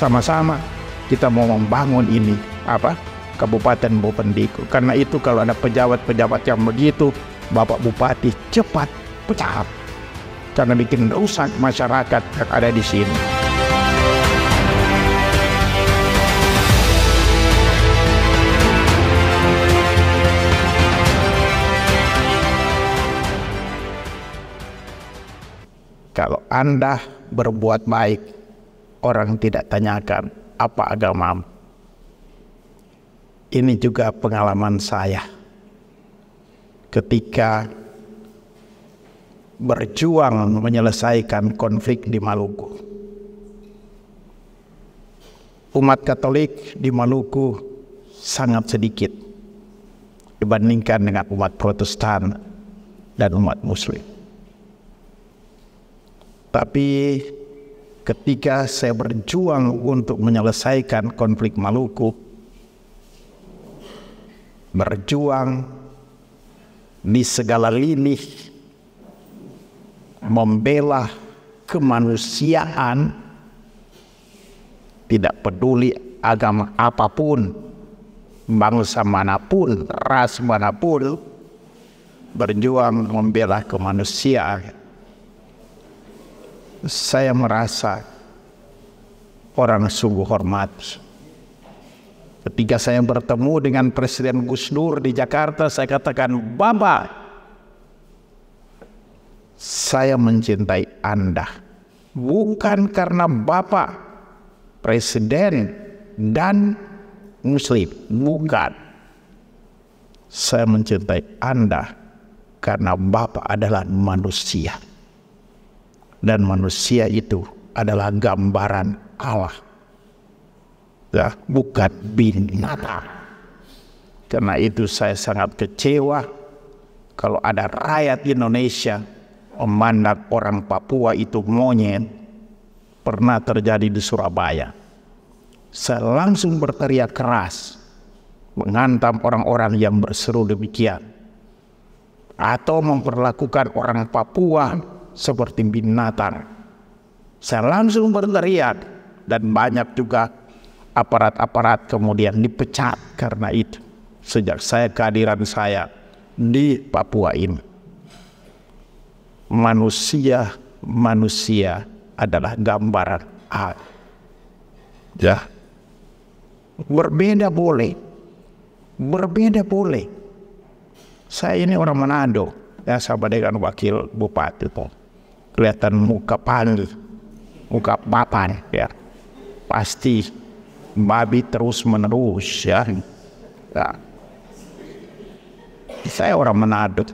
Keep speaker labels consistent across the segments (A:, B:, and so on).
A: sama-sama kita mau membangun ini apa Kabupaten Bopendiku. Karena itu kalau ada pejabat-pejabat yang begitu, Bapak Bupati cepat pecat karena bikin rusak masyarakat yang ada di sini. Kalau Anda berbuat baik, orang tidak tanyakan apa agamamu. Ini juga pengalaman saya ketika berjuang menyelesaikan konflik di Maluku. Umat Katolik di Maluku sangat sedikit dibandingkan dengan umat Protestan dan umat Muslim. Tapi ketika saya berjuang untuk menyelesaikan konflik Maluku, berjuang di segala lini membela kemanusiaan tidak peduli agama apa pun bangsa mana pun ras mana pun berjuang membela kemanusiaan saya merasa orang sungguh hormat. Ketika saya bertemu dengan Presiden Gus Dur di Jakarta, saya katakan, Bapak, saya mencintai Anda. Bukan karena Bapak Presiden dan Muslim. Bukan. Saya mencintai Anda karena Bapak adalah manusia dan manusia itu adalah gambaran Allah. Ya, bukan binatang. Karena itu saya sangat kecewa kalau ada rakyat Indonesia memandang orang Papua itu monyet pernah terjadi di Surabaya. Saya langsung berteriak keras menghantam orang-orang yang berseru demikian atau memperlakukan orang Papua seperti binatang. Saya langsung berteriak dan banyak juga aparat-aparat kemudian dipecat karena itu. Sejak saya kehadiran saya di Papua ini. Manusia, manusia adalah gambaran Allah. Ya. Berbeda boleh. Berbeda boleh. Saya ini orang Manado. Ya, sama dengan wakil bupati. Tuh kelihatan muka panggil, muka papan ya. Pasti babi terus menerus ya. ya. Saya orang Manado.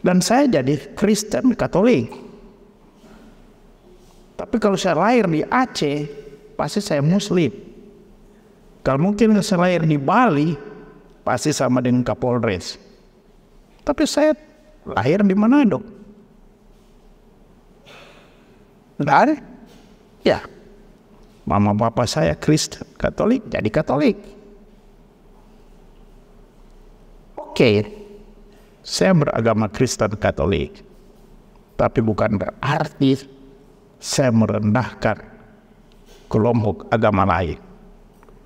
A: Dan saya jadi Kristen Katolik. Tapi kalau saya lahir di Aceh, pasti saya Muslim. Kalau mungkin saya lahir di Bali, pasti sama dengan Kapolres. Tapi saya lahir di Manado. Enggak ada. Ya. Mama papa saya Kristen, Katolik, jadi Katolik. Oke. Saya beragama Kristen Katolik. Tapi bukan berarti saya merendahkan kelompok agama lain.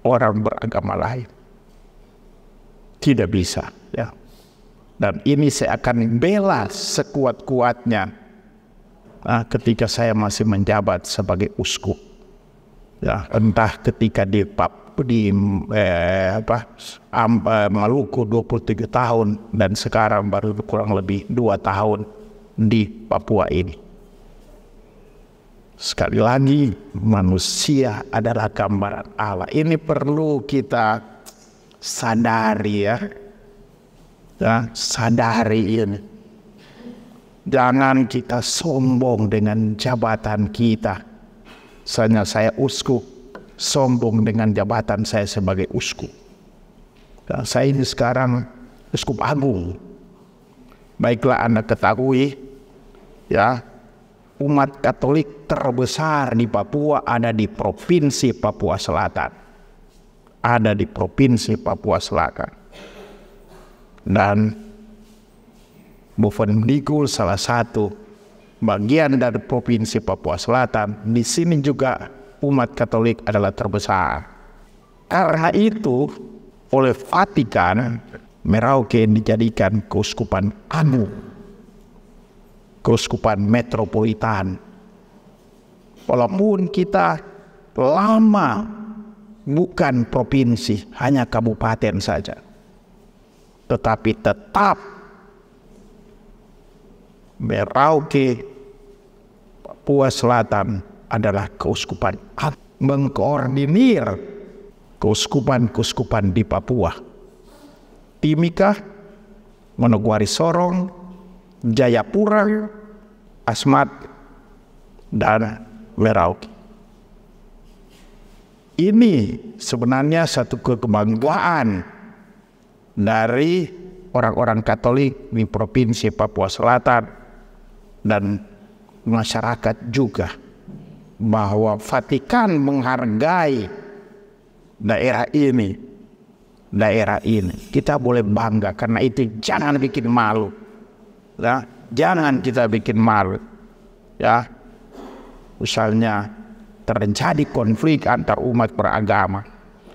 A: Orang beragama lain. Tidak bisa, ya. Dan ini saya akan bela sekuat-kuatnya uh, ketika saya masih menjabat sebagai uskup. Ya, entah ketika di pap di eh, apa am, eh, Maluku 23 tahun dan sekarang baru kurang lebih dua tahun di Papua ini. Sekali lagi manusia adalah gambaran Allah. Ini perlu kita sadari ya. Ya, sadari ini. Jangan kita sombong dengan jabatan kita. Misalnya saya uskup, sombong dengan jabatan saya sebagai uskup. Dan saya ini sekarang uskup agung. Baiklah Anda ketahui, ya umat Katolik terbesar di Papua ada di provinsi Papua Selatan. Ada di provinsi Papua Selatan. Dan Bovendigul salah satu bagian dari provinsi Papua Selatan. Di sini juga umat Katolik adalah terbesar. Karena itu, oleh Vatikan, Merauke dijadikan keuskupan agung, keuskupan metropolitan. Walaupun kita lama bukan provinsi, hanya kabupaten saja. Tetapi tetap Merauke Papua Selatan adalah keuskupan mengkoordinir keuskupan-keuskupan di Papua. Timika, Manokwari Sorong, Jayapura, Asmat, dan Merauke. Ini sebenarnya satu kebanggaan dari orang-orang Katolik di Provinsi Papua Selatan dan masyarakat juga bahwa Vatikan menghargai daerah ini. Daerah ini. Kita boleh bangga karena itu. Jangan bikin malu. Ya jangan kita bikin malu. Ya. Misalnya terjadi konflik antar umat beragama.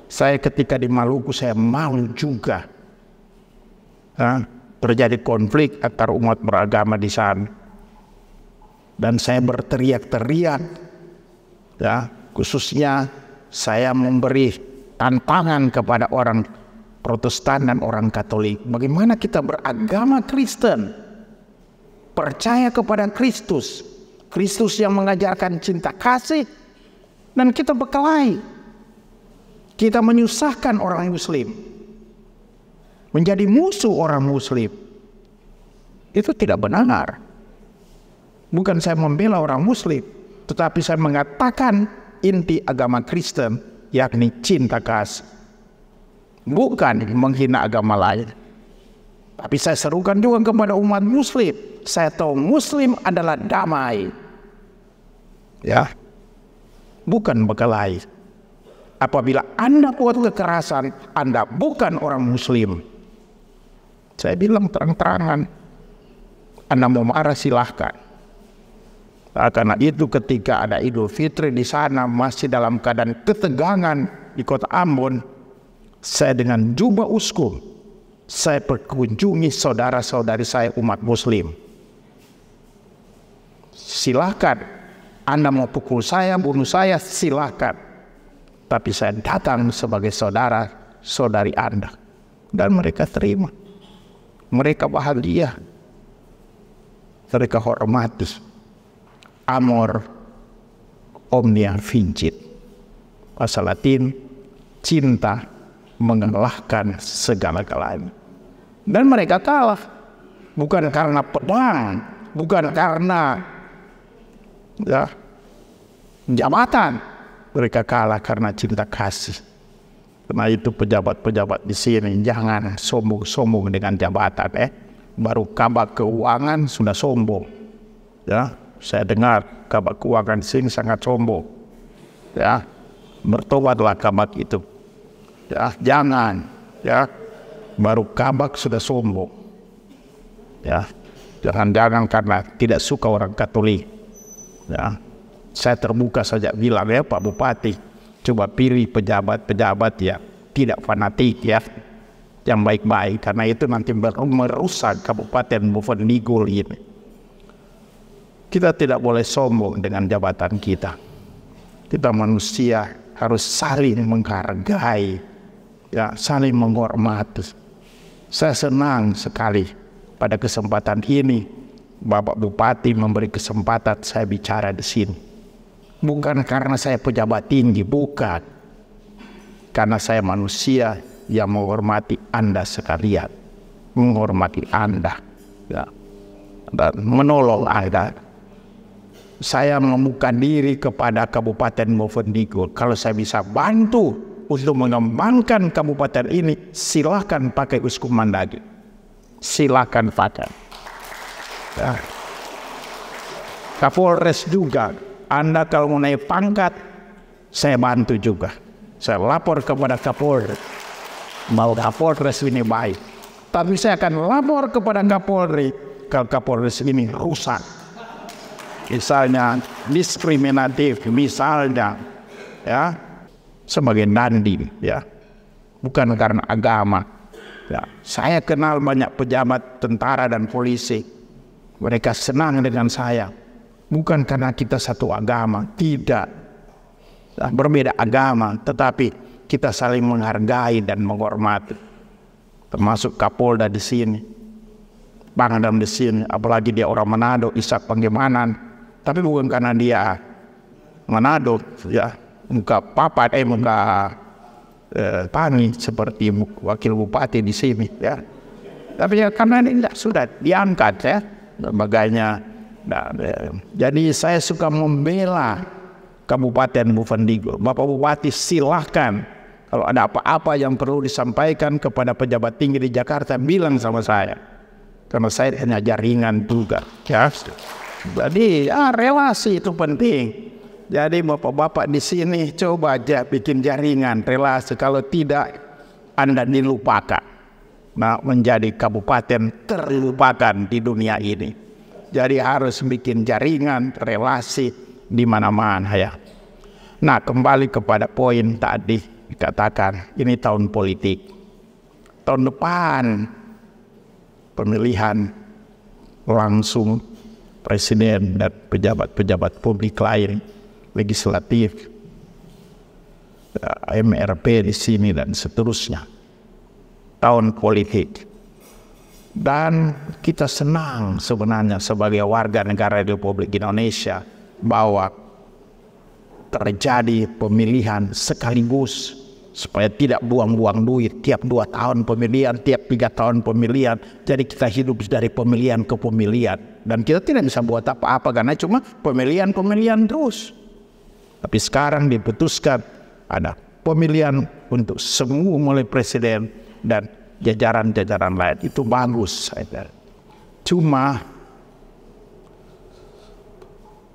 A: Saya ketika di Maluku saya malu juga. Ya, terjadi konflik antar umat beragama di sana dan saya berteriak-teriak ya khususnya saya memberi tantangan kepada orang Protestan dan orang Katolik. Bagaimana kita beragama Kristen? Percaya kepada Kristus. Kristus yang mengajarkan cinta kasih. Dan kita berkelahi. Kita menyusahkan orang muslim. Menjadi musuh orang muslim. Itu tidak benar Bukan saya membela orang muslim, tetapi saya mengatakan inti agama Kristen yakni cinta kasih. Bukan menghina agama lain. Tapi saya serukan juga kepada umat muslim. Saya tahu muslim adalah damai. Ya. Bukan berkelahi. Apabila Anda buat kekerasan, Anda bukan orang muslim. Saya bilang terang-terangan. Anda mau marah silahkan. Nah, karena itu ketika ada Idul Fitri di sana masih dalam keadaan ketegangan di kota Ambon, saya dengan jubah uskup, saya berkunjungi saudara-saudari saya umat muslim. Silahkan, Anda mau pukul saya, bunuh saya, silahkan. Tapi saya datang sebagai saudara, saudari Anda. Dan mereka terima. Mereka bahagia. Mereka hormati amor omnia vincit. Bahasa Latin, cinta mengalahkan segala-galanya. Dan mereka kalah. Bukan karena pedang, bukan karena ya, jabatan. Mereka kalah karena cinta kasih. Karena itu pejabat-pejabat di sini jangan sombong-sombong dengan jabatan eh. Baru kabar keuangan sudah sombong. Ya, saya dengar kabar keuangan sing sangat sombong. Ya, bertobatlah kabar itu. Ya, jangan. Ya, baru kabak sudah sombong. Ya, jangan-jangan karena tidak suka orang Katolik. Ya, saya terbuka saja bilang ya Pak Bupati, coba pilih pejabat-pejabat ya tidak fanatik ya, yang baik-baik karena itu nanti merusak Kabupaten Bovendigul ini. Kita tidak boleh sombong dengan jabatan kita. Kita manusia harus saling menghargai, ya, saling menghormati. Saya senang sekali pada kesempatan ini Bapak Bupati memberi kesempatan saya bicara di sini. Bukan karena saya pejabat tinggi, bukan. Karena saya manusia yang menghormati Anda sekalian. Menghormati Anda. Ya. Dan menolong Anda saya membuka diri kepada Kabupaten Bovendigul. Kalau saya bisa bantu untuk mengembangkan kabupaten ini, silahkan pakai uskup Mandagi. Silahkan pakai. Ya. Kapolres juga. Anda kalau mau naik pangkat, saya bantu juga. Saya lapor kepada Kapolres. Mau Kapolres ini baik. Tapi saya akan lapor kepada Kapolri kalau Kapolres ini rusak misalnya diskriminatif, misalnya ya sebagai nandi ya. Bukan karena agama. Ya saya kenal banyak pejabat tentara dan polisi. Mereka senang dengan saya. Bukan karena kita satu agama tidak. Ya, berbeda agama tetapi kita saling menghargai dan menghormati. Termasuk Kapolda di sini Pangdam di sini apalagi dia orang Manado Isak Panggemanan tapi bukan karena dia Manado ya. Muka papat eh muka eh, tani seperti wakil bupati di sini ya. Tapi ya karena ini sudah diangkat ya. Sebagainya nah, ya. jadi saya suka membela Kabupaten Bufandigo Bapak Bupati silahkan kalau ada apa-apa yang perlu disampaikan kepada pejabat tinggi di Jakarta bilang sama saya. Karena saya hanya jaringan juga ya jadi ya, relasi itu penting jadi bapak-bapak di sini coba aja bikin jaringan relasi. Kalau tidak Anda dilupakan. Nah, menjadi kabupaten terlupakan di dunia ini. Jadi harus bikin jaringan relasi di mana-mana ya. Nah, kembali kepada poin tadi dikatakan ini tahun politik. Tahun depan pemilihan langsung presiden dan pejabat-pejabat publik lain legislatif, MRP di sini dan seterusnya. Tahun politik. Dan kita senang sebenarnya sebagai warga negara Republik Indonesia bahwa terjadi pemilihan sekaligus supaya tidak buang-buang duit tiap dua tahun pemilihan, tiap tiga tahun pemilihan. Jadi kita hidup dari pemilihan ke pemilihan dan kita tidak bisa buat apa-apa karena cuma pemilihan-pemilihan terus. Tapi sekarang diputuskan ada pemilihan untuk semua mulai presiden dan jajaran-jajaran lain. Itu bagus. Cuma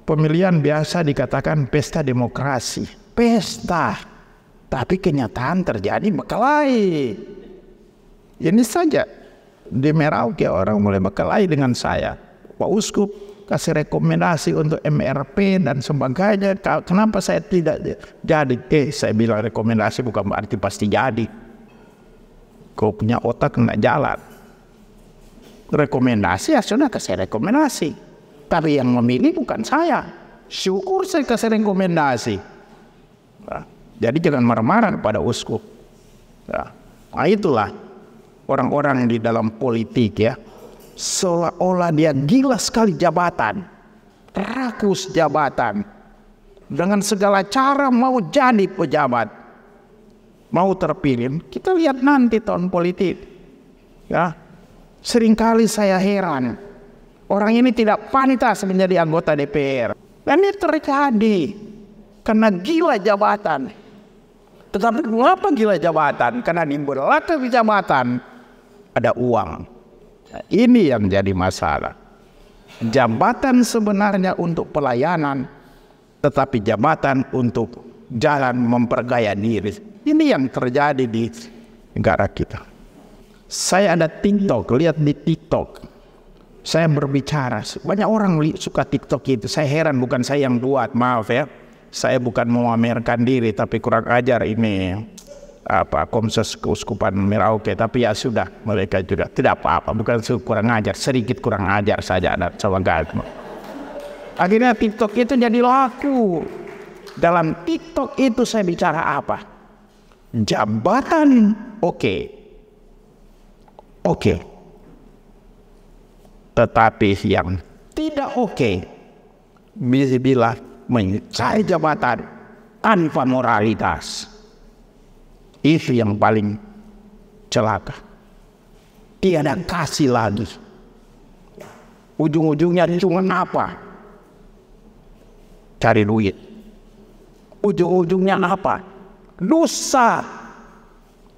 A: pemilihan biasa dikatakan pesta demokrasi. Pesta. Tapi kenyataan terjadi berkelahi. Ini saja di Merauke orang mulai berkelahi dengan saya. Pak Uskup kasih rekomendasi untuk MRP dan sebagainya. Kenapa saya tidak jadi? Eh, saya bilang rekomendasi bukan berarti pasti jadi. Kau punya otak kena jalan. Rekomendasi ya sudah kasih rekomendasi. Tapi yang memilih bukan saya. Syukur saya kasih rekomendasi. Nah, jadi jangan marah-marah kepada uskup. Nah, nah itulah orang-orang di dalam politik ya seolah-olah dia gila sekali jabatan, rakus jabatan, dengan segala cara mau jadi pejabat, mau terpilih. Kita lihat nanti tahun politik, ya. Seringkali saya heran, orang ini tidak pantas menjadi anggota DPR. Dan ini terjadi karena gila jabatan. Tetapi mengapa gila jabatan? Karena di belakang jabatan ada uang. Nah, ini yang jadi masalah. Jabatan sebenarnya untuk pelayanan, tetapi jabatan untuk jalan memperkaya diri. Ini yang terjadi di negara kita. Saya ada TikTok, lihat di TikTok. Saya berbicara, banyak orang suka TikTok itu. Saya heran, bukan saya yang buat, maaf ya. Saya bukan memamerkan diri, tapi kurang ajar ini apa Komsos Keuskupan Merauke. Tapi ya sudah mereka juga tidak apa-apa. Bukan kurang ajar sedikit kurang ajar saja dan sewagatmu akhirnya TikTok itu jadi laku. Dalam TikTok itu saya bicara apa? Jabatan oke. Okay. oke. Okay. tetapi yang tidak oke okay, bilang mencari jabatan tanpa moralitas itu yang paling celaka. Tiada kasih lagi. Ujung-ujungnya cuma apa? Cari duit. Ujung-ujungnya apa? Dosa.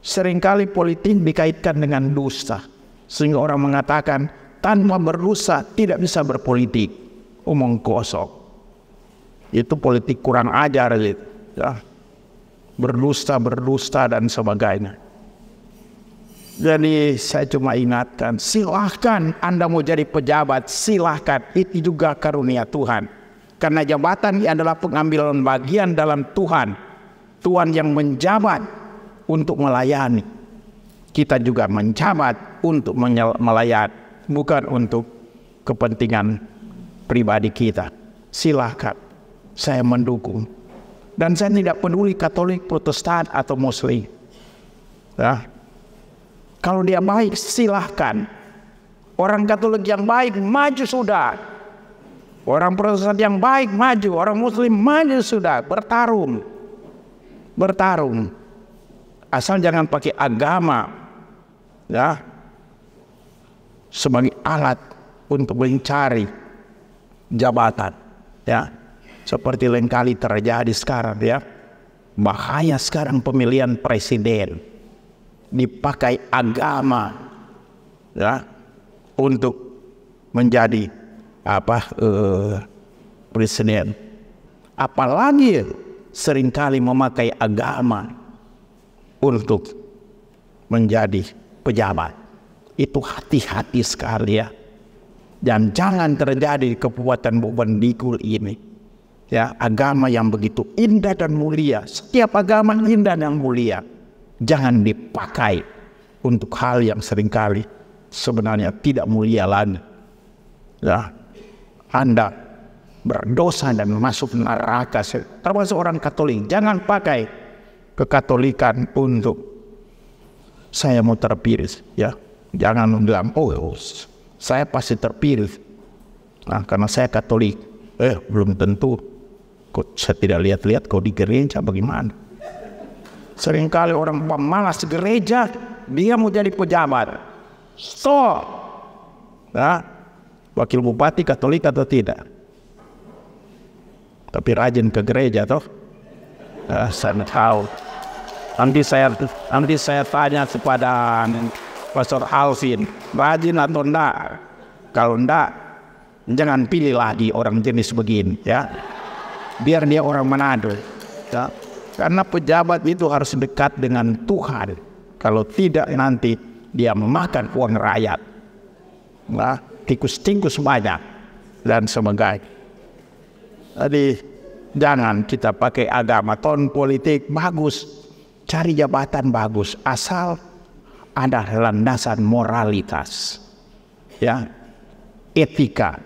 A: Seringkali politik dikaitkan dengan dosa. Sehingga orang mengatakan tanpa berdosa tidak bisa berpolitik. Omong kosong. Itu politik kurang ajar gitu. Ya berdusta, berdusta dan sebagainya. Jadi saya cuma ingatkan, silahkan Anda mau jadi pejabat, silahkan. Itu juga karunia Tuhan. Karena jabatan ini adalah pengambilan bagian dalam Tuhan. Tuhan yang menjabat untuk melayani. Kita juga menjabat untuk melayani, bukan untuk kepentingan pribadi kita. Silahkan, saya mendukung. Dan saya tidak peduli Katolik, Protestan, atau Muslim. Ya. Kalau dia baik, silahkan. Orang Katolik yang baik, maju sudah. Orang Protestan yang baik, maju. Orang Muslim, maju sudah. Bertarung. Bertarung. Asal jangan pakai agama. Ya. Sebagai alat untuk mencari jabatan. Ya. Seperti lain kali terjadi sekarang ya. Bahaya sekarang pemilihan presiden dipakai agama ya untuk menjadi apa uh, presiden. Apalagi sering kali memakai agama untuk menjadi pejabat. Itu hati-hati sekali ya. Dan jangan terjadi kepuatan beban dikul ini ya agama yang begitu indah dan mulia. Setiap agama indah dan mulia. Jangan dipakai untuk hal yang sering kali sebenarnya tidak mulia lagi. Ya, Anda berdosa dan masuk neraka. Termasuk orang Katolik, jangan pakai kekatolikan untuk saya mau terpilih. Ya, jangan bilang oh saya pasti terpilih. Nah, karena saya Katolik, eh belum tentu Kok saya tidak lihat-lihat kau di gereja bagaimana? Seringkali orang pemalas gereja, dia mau jadi pejabat. Stop. Nah, wakil bupati Katolik atau tidak? Tapi rajin ke gereja toh? Nah, saya tahu. Nanti saya nanti saya tanya kepada Pastor Alvin, rajin atau enggak? Kalau enggak, jangan pilih lagi orang jenis begini ya biar dia orang Manado. Ya. Karena pejabat itu harus dekat dengan Tuhan. Kalau tidak nanti dia memakan uang rakyat. Nah, tikus-tikus banyak dan sebagainya. Jadi jangan kita pakai agama ton politik bagus, cari jabatan bagus asal ada landasan moralitas. Ya. Etika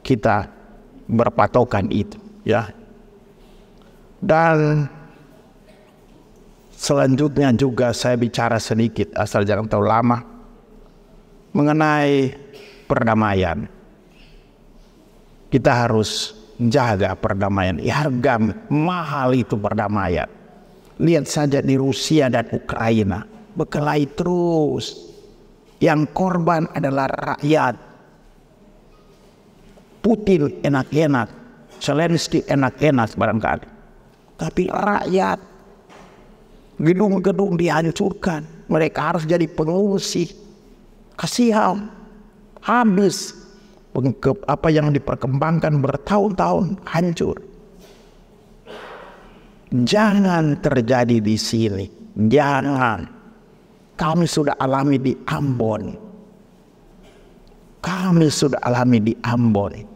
A: kita berpatokan itu ya. Dan selanjutnya juga saya bicara sedikit asal jangan tahu lama mengenai perdamaian. Kita harus jaga perdamaian. Harga mahal itu perdamaian. Lihat saja di Rusia dan Ukraina berkelahi terus. Yang korban adalah rakyat. Putin enak-enak Zelensky enak-enak barangkali. Tapi rakyat, gedung-gedung dihancurkan. Mereka harus jadi pengungsi. Kasihan, habis. Pengkep, apa yang diperkembangkan bertahun-tahun hancur. Jangan terjadi di sini. Jangan. Kami sudah alami di Ambon. Kami sudah alami di Ambon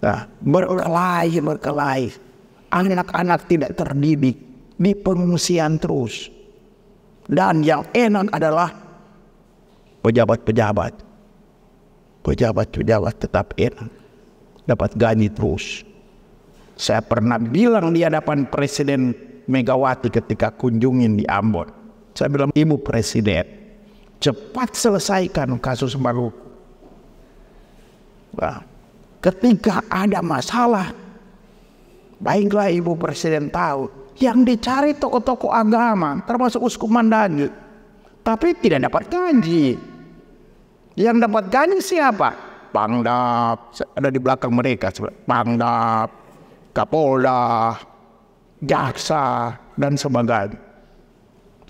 A: Nah, berkelahi, berkelahi. Anak-anak tidak terdidik di pengungsian terus. Dan yang enak adalah pejabat-pejabat. Pejabat-pejabat tetap enak. Dapat gaji terus. Saya pernah bilang di hadapan Presiden Megawati ketika kunjungin di Ambon. Saya bilang, Ibu Presiden, cepat selesaikan kasus Maluku. Nah, ketika ada masalah, baiklah Ibu Presiden tahu, yang dicari tokoh-tokoh agama, termasuk uskup mandani, tapi tidak dapat gaji. Yang dapat gaji siapa? Pangdap, ada di belakang mereka, Pangdap, Kapolda, Jaksa, dan sebagainya.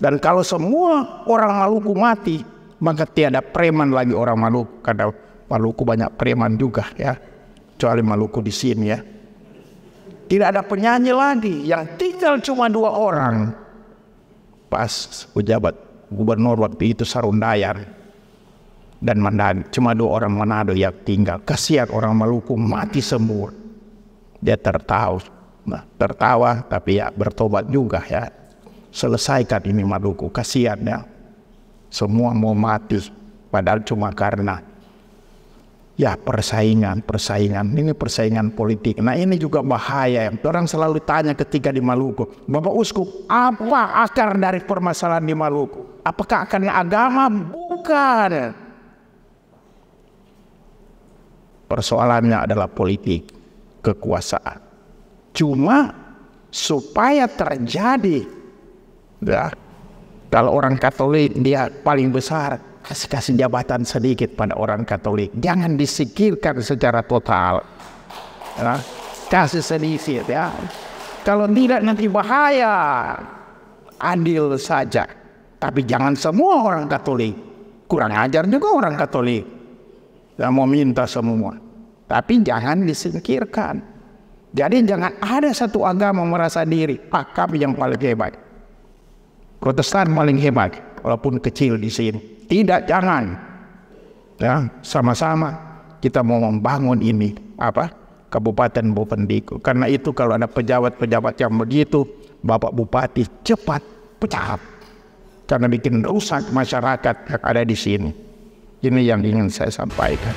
A: Dan kalau semua orang Maluku mati, maka tiada preman lagi orang Maluku. Karena Maluku banyak preman juga ya kecuali Maluku di sini ya. Tidak ada penyanyi lagi, yang tinggal cuma dua orang. Pas pejabat gubernur waktu itu Sarundayan dan Mandan, cuma dua orang Manado yang tinggal. Kasihan orang Maluku mati semua. Dia tertahu nah, tertawa tapi ya bertobat juga ya selesaikan ini Maluku kasihan ya semua mau mati padahal cuma karena ya persaingan persaingan. Ini persaingan politik. Nah ini juga bahaya orang selalu tanya ketika di Maluku Bapak Uskup apa akar dari permasalahan di Maluku? Apakah karena agama? Bukan. Persoalannya adalah politik kekuasaan. Cuma supaya terjadi Ya. Kalau orang Katolik dia paling besar kasih kasih jabatan sedikit pada orang Katolik. Jangan disikirkan secara total. Ya. Kasih sedikit ya. Kalau tidak nanti bahaya. Adil saja. Tapi jangan semua orang Katolik. Kurang ajar juga orang Katolik. Yang mau minta semua. Tapi jangan disingkirkan. Jadi jangan ada satu agama merasa diri. Ah kami yang paling hebat. Protestan paling hebat, walaupun kecil di sini. Tidak, jangan. Ya, sama-sama kita mau membangun ini apa? Kabupaten Bopendiku. Karena itu kalau ada pejabat-pejabat yang begitu, Bapak Bupati cepat pecat. Karena bikin rusak masyarakat yang ada di sini. Ini yang ingin saya sampaikan.